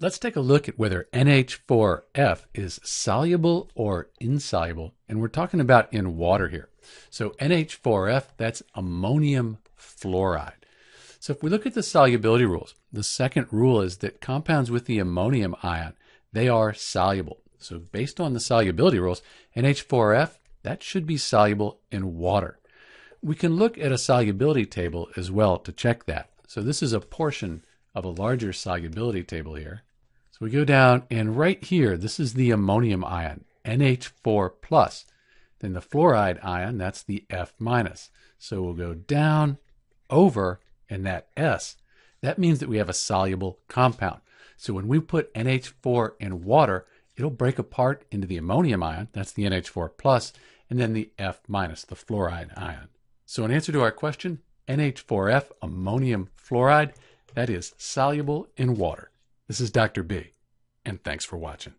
Let's take a look at whether NH4F is soluble or insoluble. And we're talking about in water here. So NH4F, that's ammonium fluoride. So if we look at the solubility rules, the second rule is that compounds with the ammonium ion, they are soluble. So based on the solubility rules, NH4F, that should be soluble in water. We can look at a solubility table as well to check that. So this is a portion of a larger solubility table here. So we go down and right here, this is the ammonium ion, NH4 plus. Then the fluoride ion, that's the F minus. So we'll go down, over, and that S, that means that we have a soluble compound. So when we put NH4 in water, it'll break apart into the ammonium ion, that's the NH4 plus, and then the F minus, the fluoride ion. So in answer to our question, NH4F ammonium fluoride, that is soluble in water. This is Dr. B, and thanks for watching.